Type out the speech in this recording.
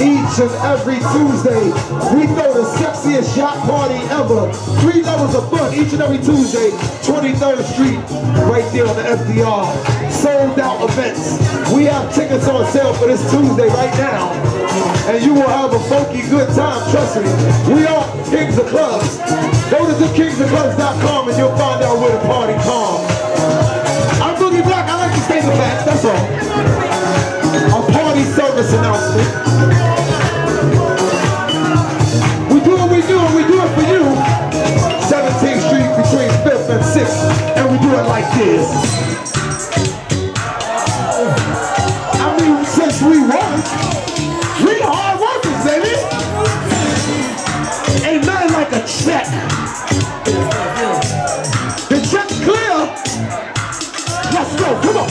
Each and every Tuesday, we throw the sexiest yacht party ever. Three levels of fun each and every Tuesday, 23rd Street, right there on the FDR. Sold out events. We have tickets on sale for this Tuesday right now. And you will have a funky good time, trust me. We are Kings of Clubs. Go to kingsofclubs.com and you'll find out where the party comes. And 6th. And we do it like this. I mean, since we work, we hard workers, baby. Ain't nothing like a check. The check clear. Let's go, come on.